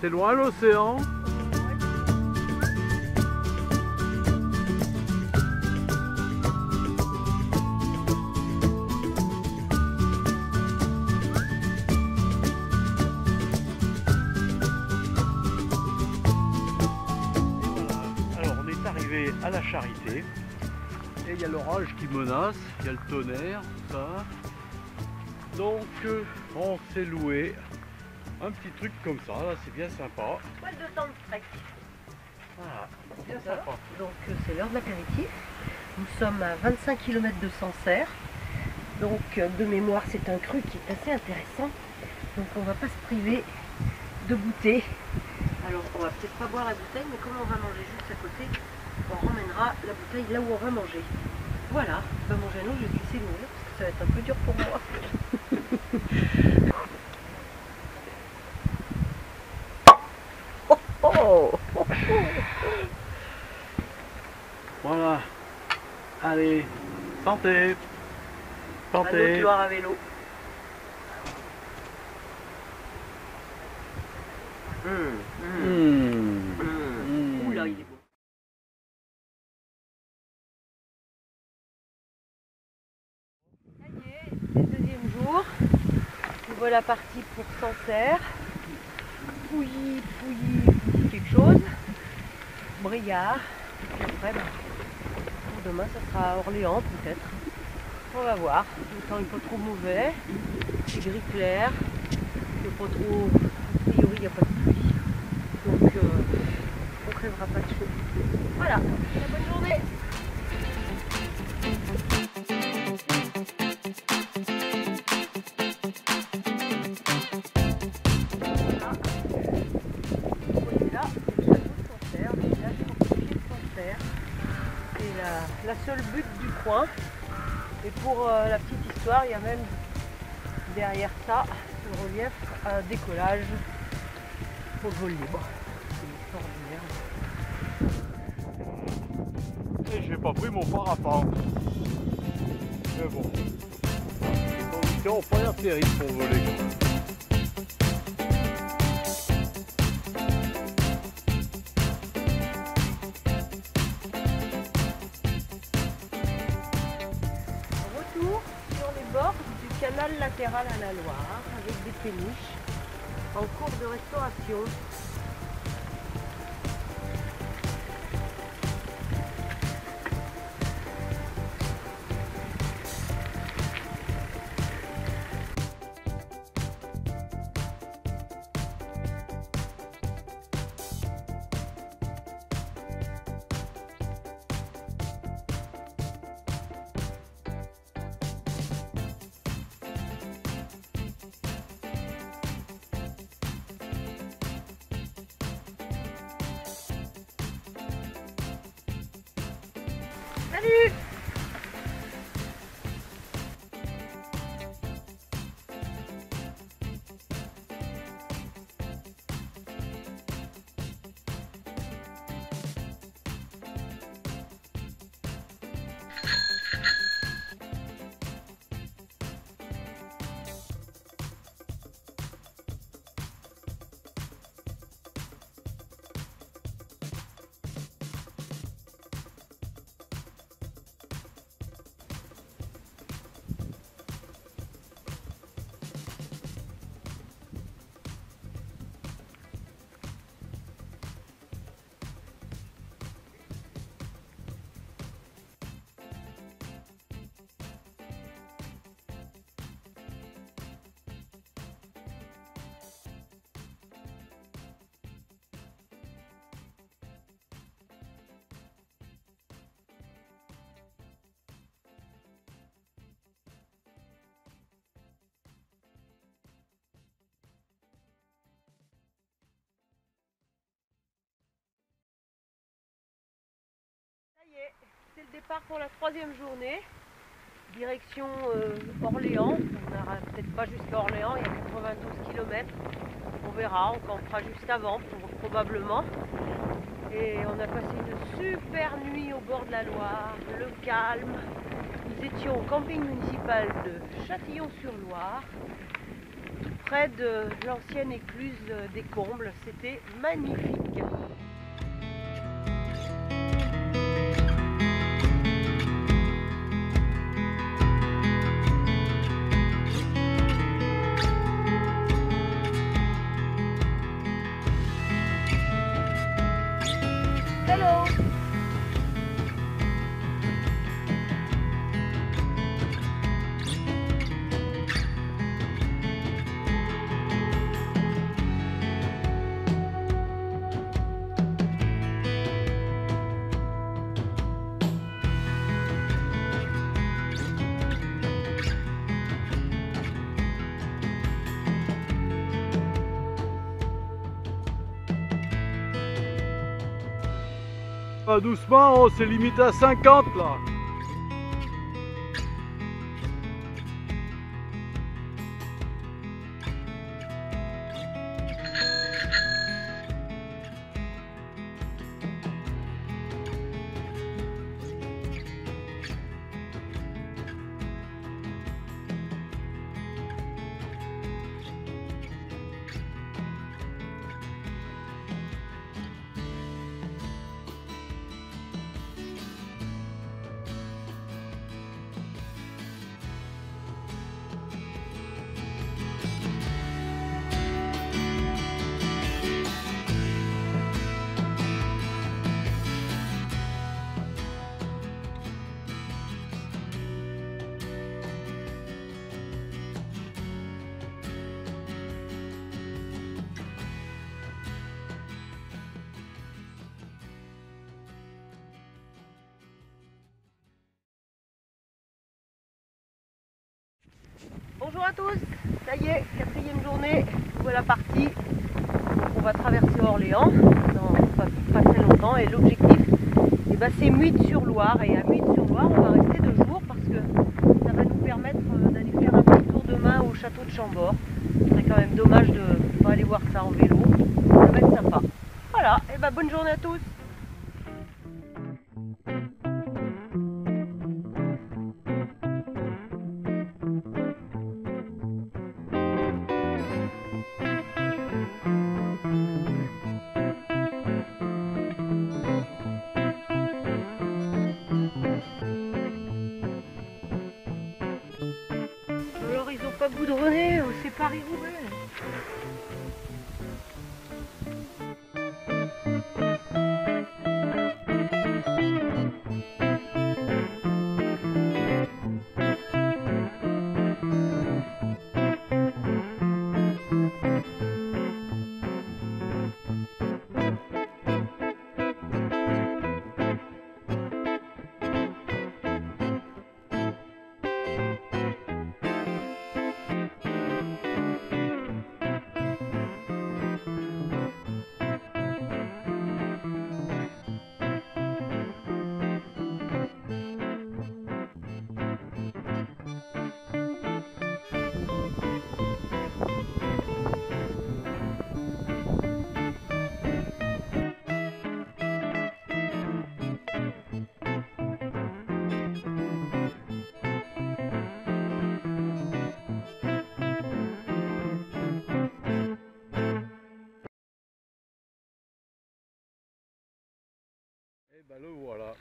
c'est loin l'océan. Alors on est arrivé à la Charité et il y a l'orage qui menace, il y a le tonnerre, tout ça. Donc euh, on s'est loué un petit truc comme ça, là c'est bien sympa. Poil de temps de trek. Voilà, bien sympa. Donc euh, c'est l'heure de l'apéritif. Nous sommes à 25 km de Sancerre. Donc euh, de mémoire c'est un cru qui est assez intéressant. Donc on va pas se priver de goûter. Alors on va peut-être pas boire la bouteille, mais comme on va manger juste à côté, on ramènera la bouteille là où on va manger. Voilà, ben mon Jeannot, je vais laisser l'ouvrir parce que ça va être un peu dur pour moi. oh, oh, Voilà. Allez, santé. Santé. À vélo. Hum, hum, Mmh. Oula, il est bon. Ça y est, c'est le deuxième jour. Nous voilà partis pour Sancerre. Pouilly, Pouilly, Pouilly quelque chose. Briard. Et puis après, bah, pour demain, ça sera à Orléans peut-être. On va voir. Le temps n'est pas trop mauvais. C'est gris clair. Il pas trop. A priori, il n'y a pas de pluie. Donc, euh, on crèvera pas de chaud. Voilà. Seule butte du coin. Et pour euh, la petite histoire, il y a même derrière ça, le relief, un décollage au vol libre. Et j'ai pas pris mon parapente. Mais bon. Les conditions n'ont pas l'air terribles pour voler. À la Loire avec des péniches en cours de restauration. Salut départ pour la troisième journée. Direction euh, Orléans. On n'ira peut-être pas jusqu'à Orléans, il y a 92 km. On verra, on campera juste avant, probablement. Et on a passé une super nuit au bord de la Loire, le calme. Nous étions au camping municipal de Châtillon-sur-Loire, près de l'ancienne écluse des Combles. C'était magnifique. Pas doucement, on s'est limité à 50 là. Et l'objectif eh ben, c'est Muide-sur-Loire et à Muide-sur-Loire on va rester deux jours parce que ça va nous permettre euh, d'aller faire un petit tour demain au château de Chambord. Ce serait quand même dommage de ne pas aller voir ça en vélo, ça va être sympa. Voilà, et ben bonne journée à tous Et ben le voilà.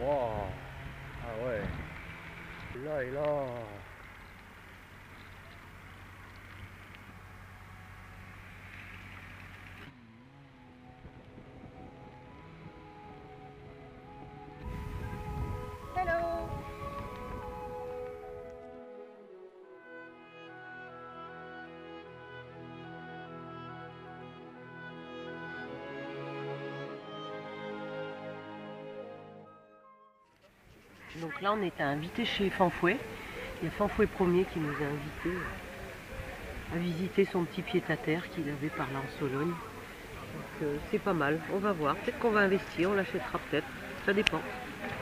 Wow. Ah ouais. Là et là. Donc là, on était invité chez Fanfouet. Il y a Fanfouet premier qui nous a invités à visiter son petit pied-à-terre qu'il avait par là en Sologne. Donc euh, c'est pas mal, on va voir. Peut-être qu'on va investir, on l'achètera peut-être. Ça dépend.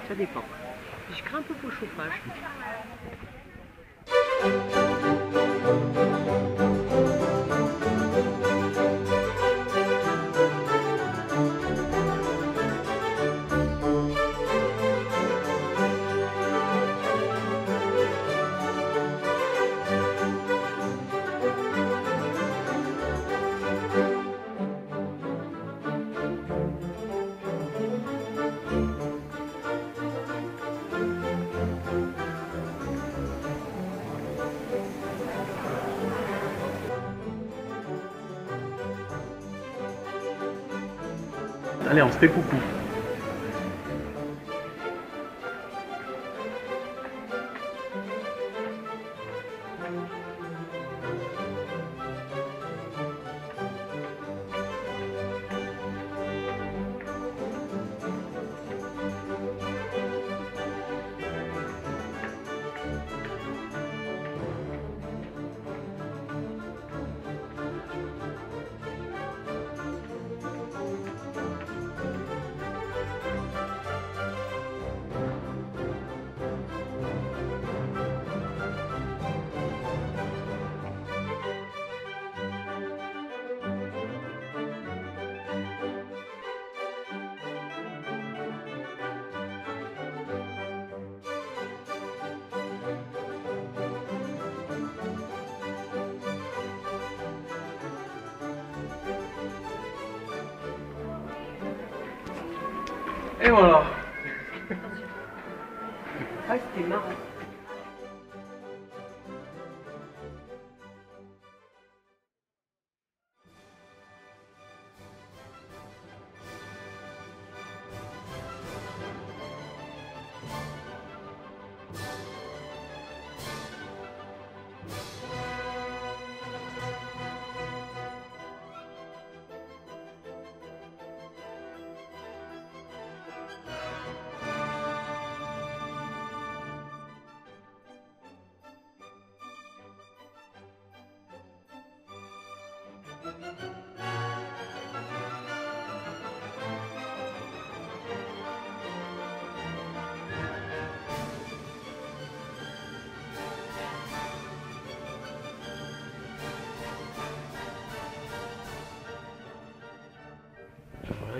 Ça dépend. Je crains un peu pour le chauffage. Fait coucou. Et voilà. Ah,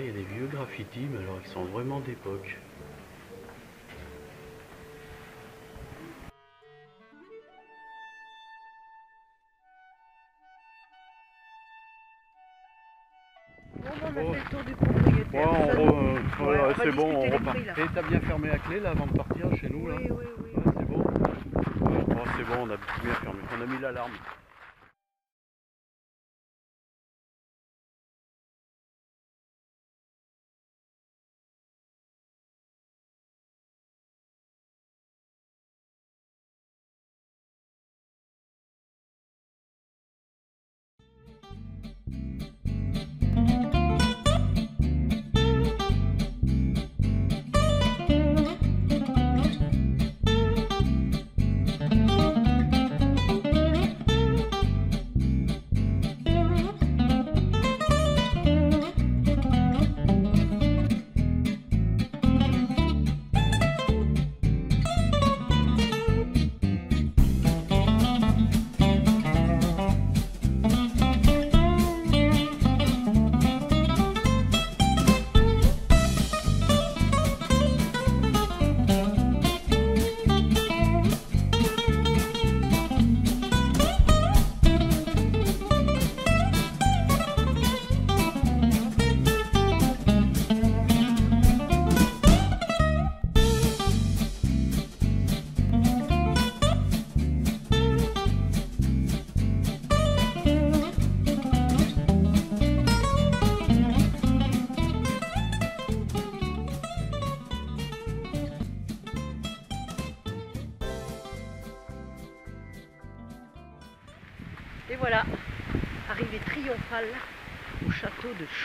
il y a des vieux graffitis, mais alors ils sont vraiment d'époque. On a Bon. fait le tour du propriétaire. Ouais, on re- Ouais, c'est bon, on repart. prix. Et t'as bien fermé la clé là avant de partir chez nous là Oui, oui, oui. Ouais, c'est bon. Oh, c'est bon, on a bien fermé. On a mis l'alarme.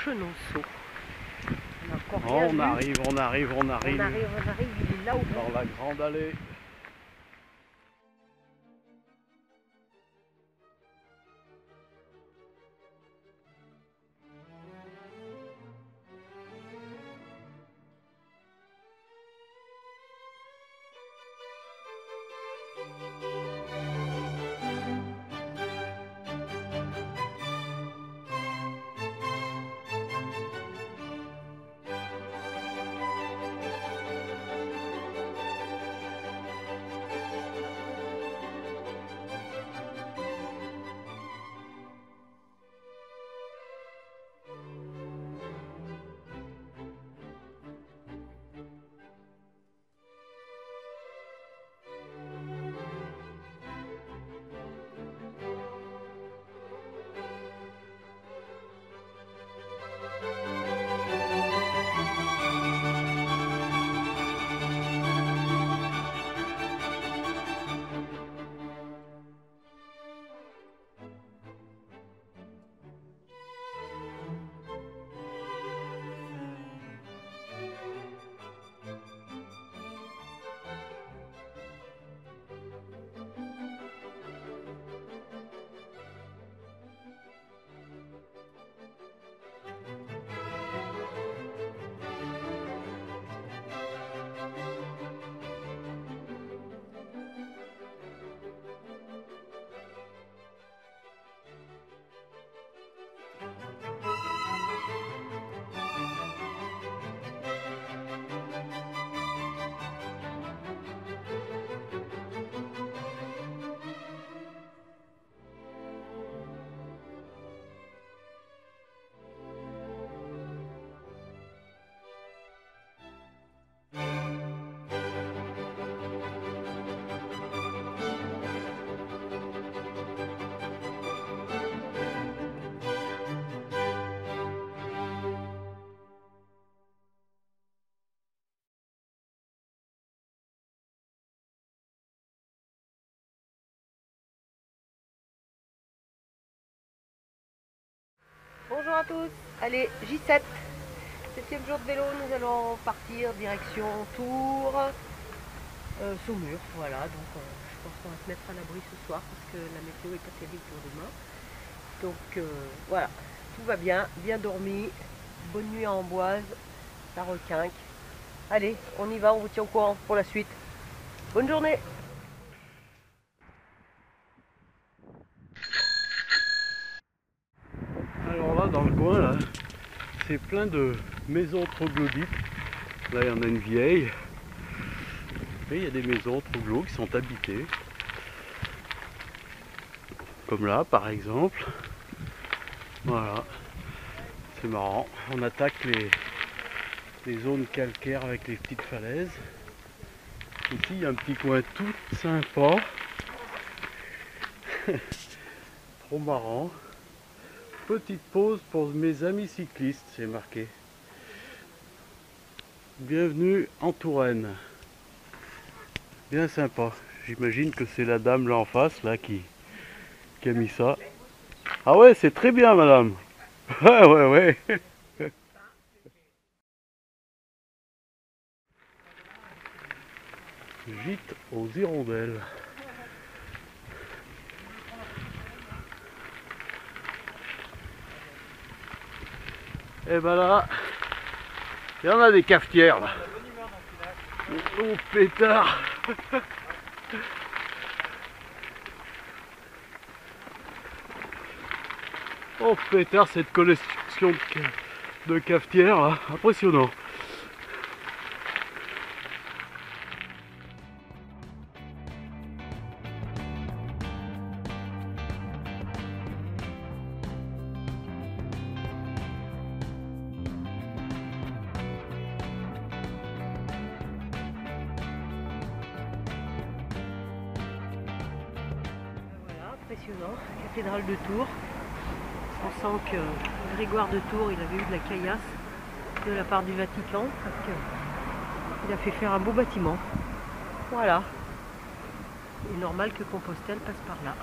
Chenonceau. On a encore Oh, rien on arrive, on arrive, on On arrive. arrive, on arrive, il est là au. Par la grande allée. À tous, allez J7, septième jour de vélo, nous allons partir direction Tours, euh, Saumur, voilà, donc euh, je pense qu'on va se mettre à l'abri ce soir parce que la météo est pas terrible pour demain. Donc euh, voilà, tout va bien, bien dormi, bonne nuit à Amboise, ça requinque. Allez, on y va, on vous tient au courant pour la suite. Bonne journée Alors là, le coin, là, c'est plein de maisons troglodytes. Là, il y en a une vieille. Et il y a des maisons troglo qui sont habitées. Comme là, par exemple. Voilà. C'est marrant. On attaque les, les zones calcaires avec les petites falaises. Ici, il y a un petit coin tout sympa. Trop marrant. Petite pause pour mes amis cyclistes, c'est marqué. Bienvenue en Touraine. Bien sympa. J'imagine que c'est la dame là en face là qui, qui a mis ça. Ah ouais, c'est très bien madame. Ouais, ouais, ouais. Gîte aux hirondelles. Et ben là, il y en a des cafetières là. Oh pétard Oh pétard cette collection de cafetières là, impressionnant. De Tours, il avait eu de la caillasse de la part du Vatican parce qu'il a fait faire un beau bâtiment. Voilà. Il est normal que Compostelle passe par là.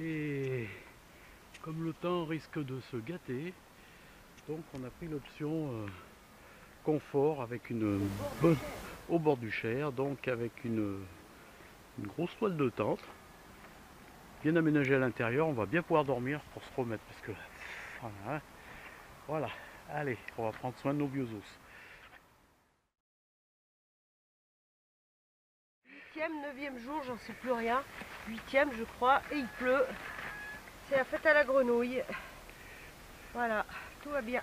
Et comme le temps risque de se gâter, donc on a pris l'option euh, confort avec une bonne au bord du Cher, donc avec une, une grosse toile de tente, bien aménagée à l'intérieur, on va bien pouvoir dormir pour se remettre parce que voilà, hein. voilà. allez, on va prendre soin de nos biosos. 8e, 9e jour, j'en sais plus rien. 8e, je crois, et il pleut. C'est la fête à la grenouille. Voilà, tout va bien.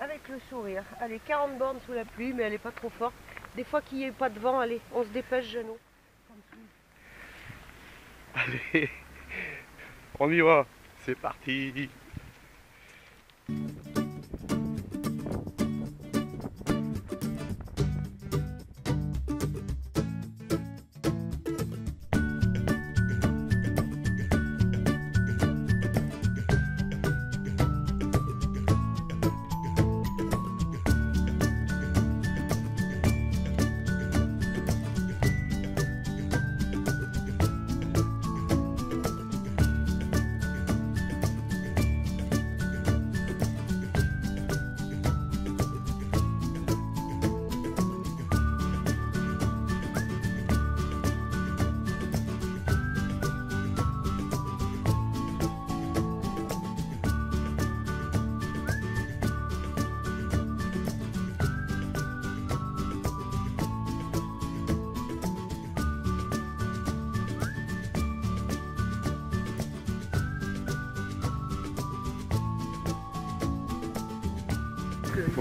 Avec le sourire. Allez, 40 bornes sous la pluie, mais elle n'est pas trop forte. Des fois qu'il n'y ait pas de vent, allez, on se dépêche, Jeannot. Allez, on y va, c'est parti.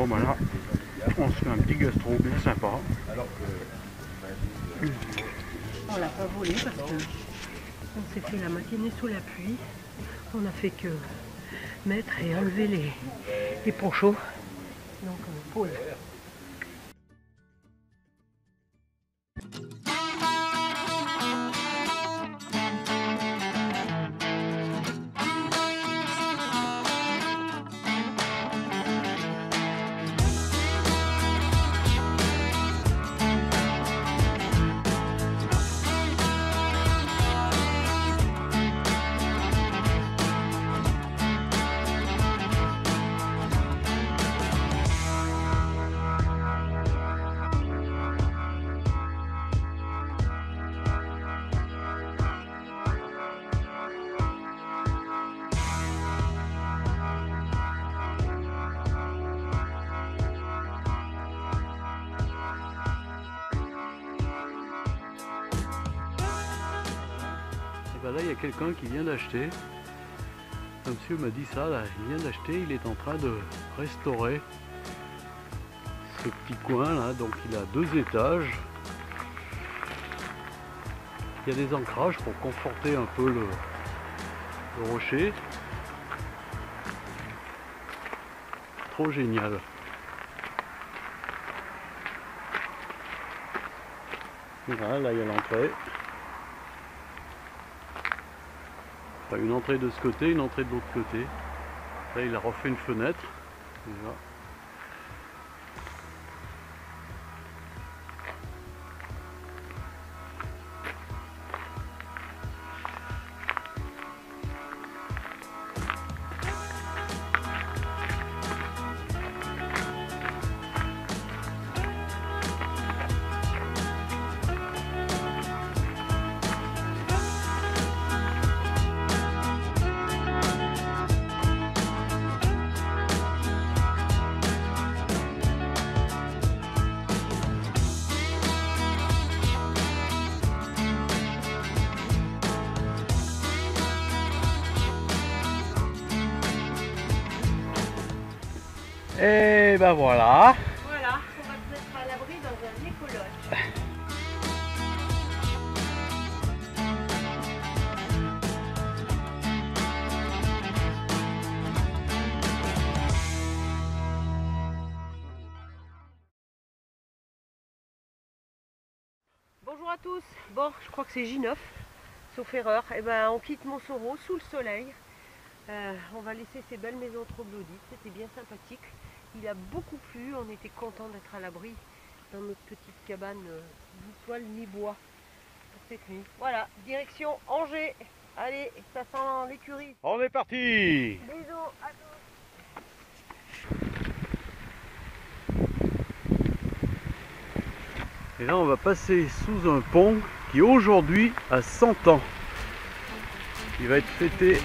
Bon on se fait un petit gastro bien sympa. On l'a pas volé parce que on s'est fait la matinée sous la pluie. On a fait que mettre et enlever les, les ponchos. Donc euh, pause. Qui vient d'acheter. Un monsieur m'a dit ça, là, il vient d'acheter, il est en train de restaurer ce petit coin là, donc il a deux étages. Il y a des ancrages pour conforter un peu le, le rocher. Trop génial. Voilà, là il y a l'entrée. Une entrée de ce côté, une entrée de l'autre côté. Là il a refait une fenêtre. Et ben voilà. Voilà, on va se mettre à l'abri dans un écologe. Bonjour à tous. Bon, je crois que c'est J9, sauf erreur. Et ben, on quitte Montsoro sous le soleil. Euh, on va laisser ces belles maisons troglodytes. C'était bien sympathique. Il a beaucoup plu. On était content d'être à l'abri dans notre petite cabane euh, mi-toile, mi-bois pour cette nuit. Voilà, direction Angers. Allez, ça sent l'écurie. On est parti Bisous à tous. Et là on va passer sous un pont qui aujourd'hui a 100 ans. Il va être fêté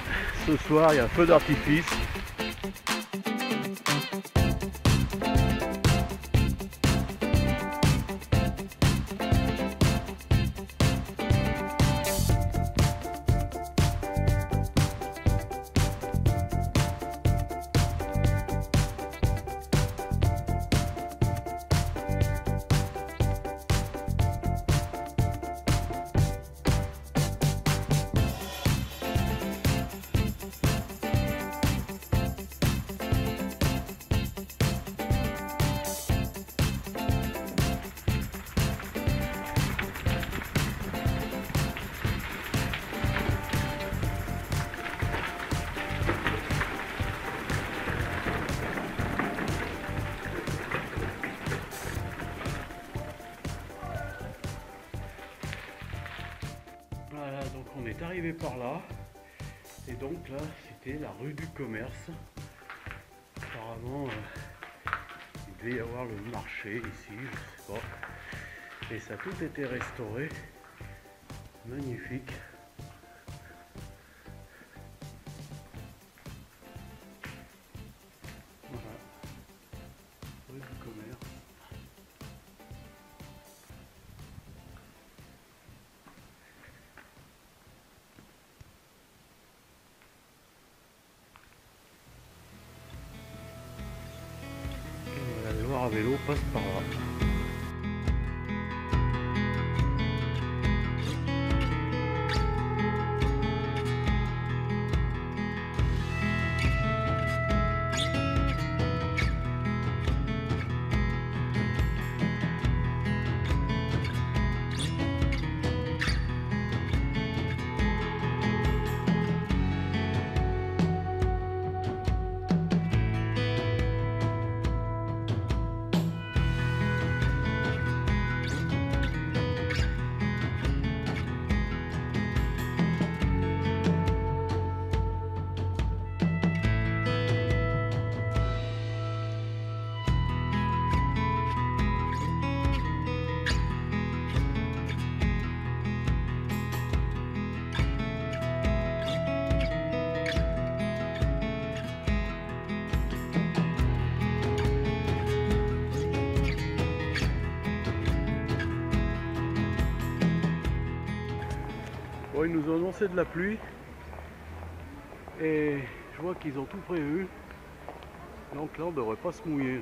ce soir, il y a un feu d'artifice. Donc on est arrivé par là. Et donc là, c'était la rue du commerce. Apparemment, euh, il devait y avoir le marché ici, je sais pas. Et ça a tout été restauré. Magnifique. Nous ont annoncé de la pluie. Et je vois qu'ils ont tout prévu. Donc là, on devrait pas se mouiller.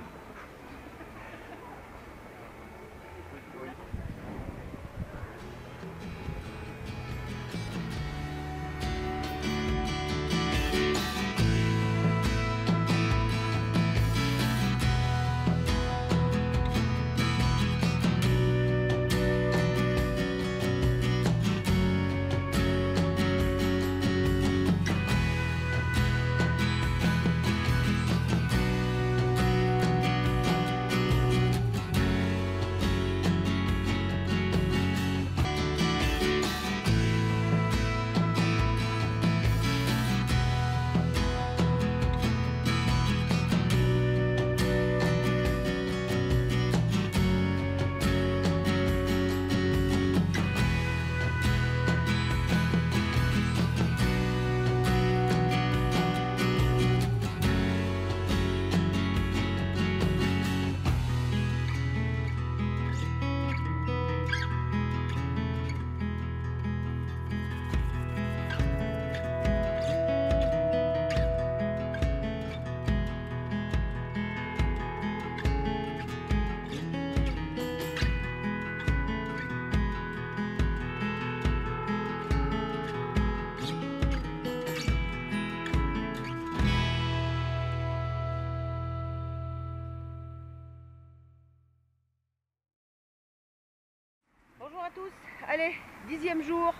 Dixième jour.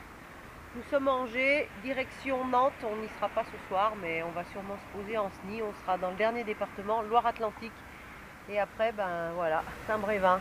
Nous sommes à Angers, direction Nantes. On n'y sera pas ce soir, mais on va sûrement se poser en SNI. On sera dans le dernier département, Loire-Atlantique. Et après, ben voilà, Saint-Brévin.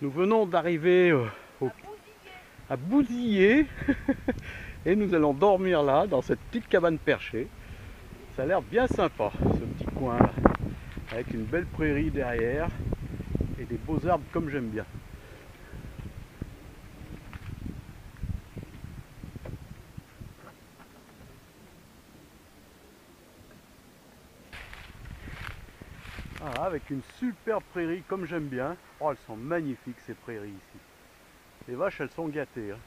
Nous venons d'arriver euh, à Bousillé. Et nous allons dormir là, dans cette petite cabane perchée. Ça a l'air bien sympa, ce petit coin là. Avec une belle prairie derrière. Et des beaux arbres comme j'aime bien. Voilà, avec une super prairie comme j'aime bien. Oh, elles sont magnifiques ces prairies ici. Les vaches, elles sont gâtées. hein.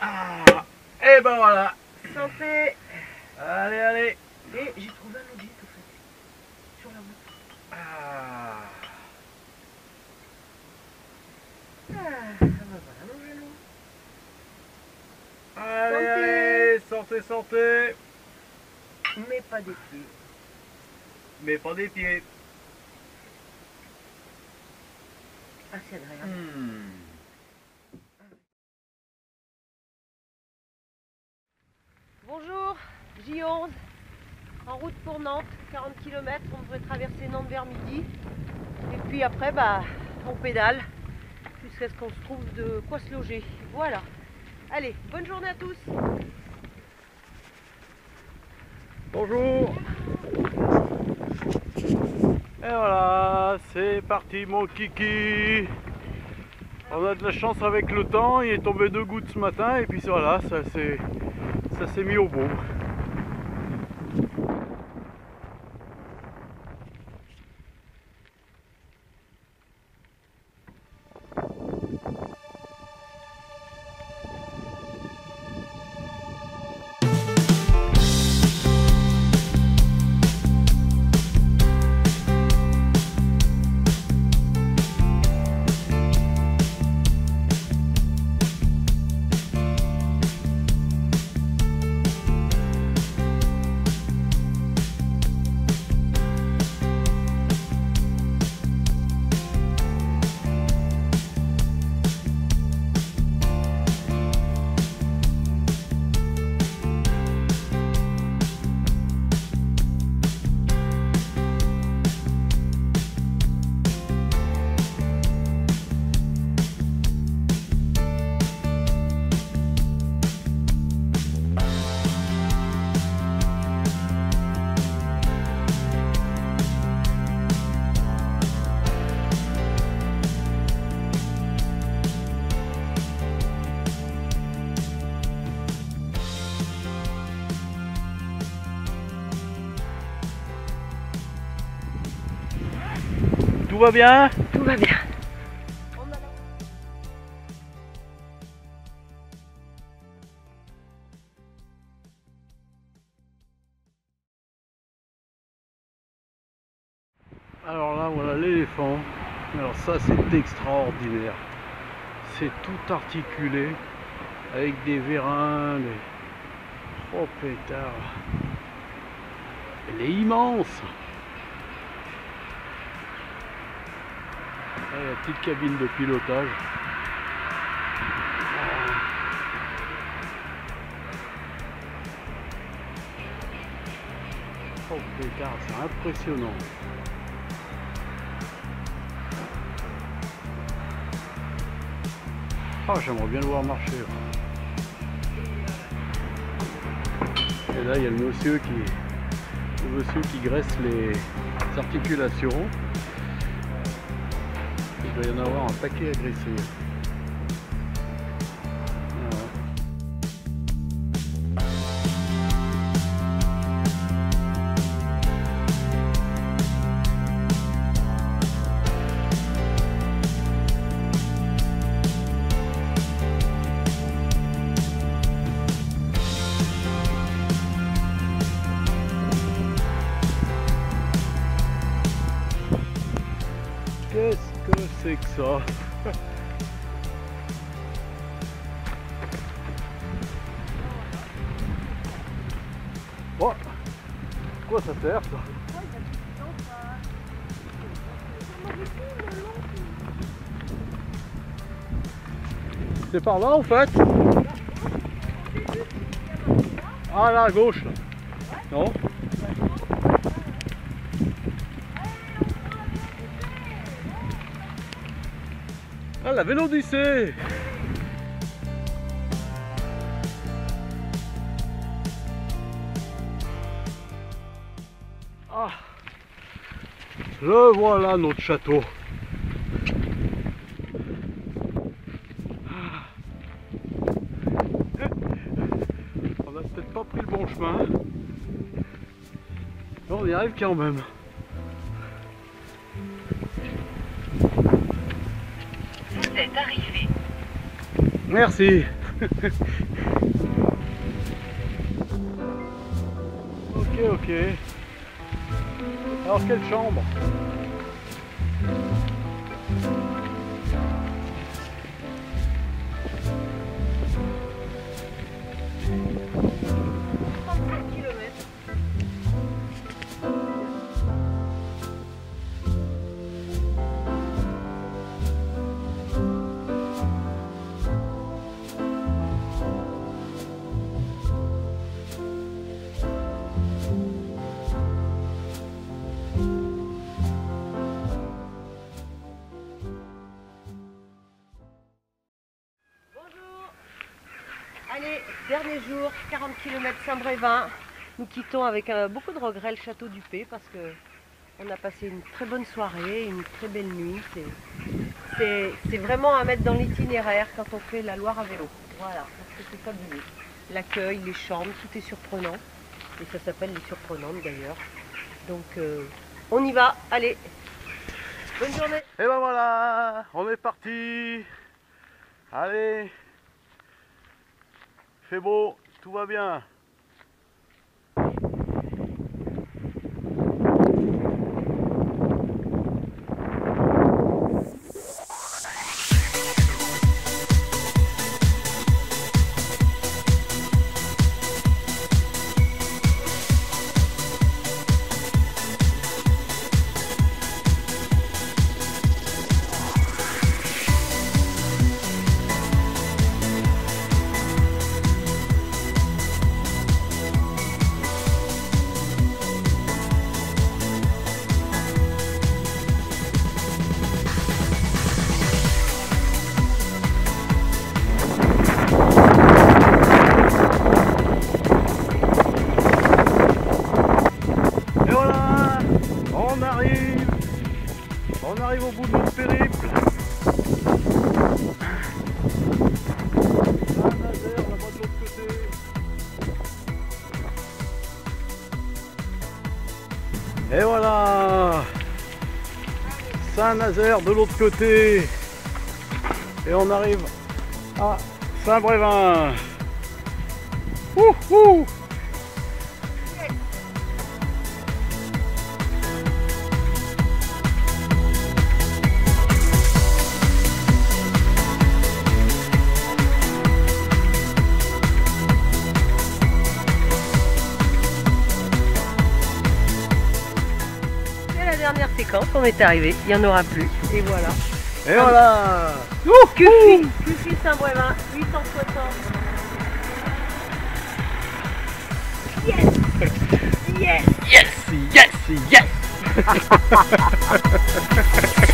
Ah, et ben voilà. Santé Allez, allez. Et j'ai trouvé un objet tout fait. Sur la route. Ah. Ah, ben voilà mon genou. Allez, Santé. allez, santé, santé. Mais pas des pieds. Mais pas des pieds. Ah, c'est agréable. Hmm. Bonjour, J11, en route pour Nantes, 40 km, on devrait traverser Nantes vers midi. Et puis après, bah, on pédale jusqu'à ce qu'on se trouve de quoi se loger. Voilà. Allez, bonne journée à tous. Bonjour. Et voilà, c'est parti mon kiki. On a de la chance avec le temps, il est tombé deux gouttes ce matin et puis voilà, ça s'est mis au bon. Va bien Tout va bien. Alors là, voilà l'éléphant. Alors ça, c'est extraordinaire. C'est tout articulé avec des vérins, des... Oh pétard. Elle est immense. Là, la petite cabine de pilotage. Oh pétard, c'est impressionnant. Ah, j'aimerais bien le voir marcher. là. Et là, il y a le monsieur qui, le monsieur qui graisse les articulations. Il doit y en avoir un paquet à par là en fait. Ah là à gauche là. Non. Ah la vélo Ah. Le voilà notre château. Arrive quand même Vous êtes arrivé. Merci. ok, ok. Alors quelle chambre? Dernier jour, 40 km Saint-Brévin. Nous quittons avec euh, beaucoup de regrets le château du Pé parce que on a passé une très bonne soirée, une très belle nuit. C'est vraiment à mettre dans l'itinéraire quand on fait la Loire à vélo. Voilà, parce que c'est fabuleux. L'accueil, les chambres, tout est surprenant. Et ça s'appelle les surprenantes d'ailleurs. Donc euh, on y va, allez. Bonne journée. Et ben voilà, on est parti. Allez. Fait beau, tout va bien. Saint-Nazaire de l'autre côté. Et on arrive à Saint-Brévin. Est arrivé, il n'y en aura plus. Et voilà. Et voilà. Cuffy, Cuffy Saint-Brévin, 860. Yes. Yes. Yes, yes, yes